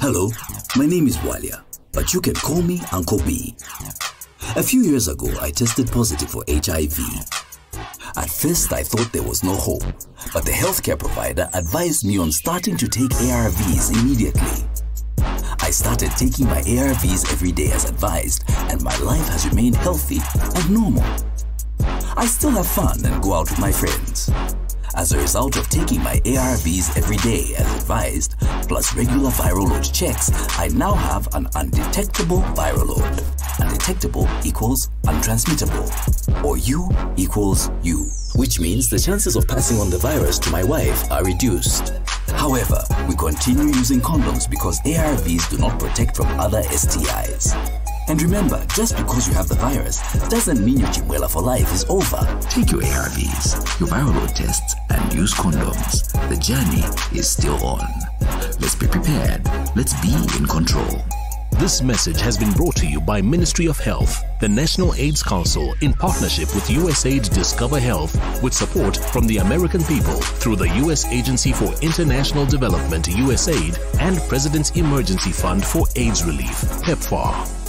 Hello, my name is Walia, but you can call me Uncle B. A few years ago, I tested positive for HIV. At first, I thought there was no hope, but the healthcare provider advised me on starting to take ARVs immediately. I started taking my ARVs every day as advised, and my life has remained healthy and normal. I still have fun and go out with my friends. As a result of taking my ARVs every day as advised, plus regular viral load checks, I now have an undetectable viral load. Undetectable equals untransmittable, or U equals U, which means the chances of passing on the virus to my wife are reduced. However, we continue using condoms because ARVs do not protect from other STIs. And remember, just because you have the virus doesn't mean your Chimwela for life is over. Take your ARVs, your viral load tests, and use condoms. The journey is still on. Let's be prepared. Let's be in control. This message has been brought to you by Ministry of Health, the National AIDS Council, in partnership with USAID Discover Health, with support from the American people through the U.S. Agency for International Development, USAID, and President's Emergency Fund for AIDS Relief, PEPFAR.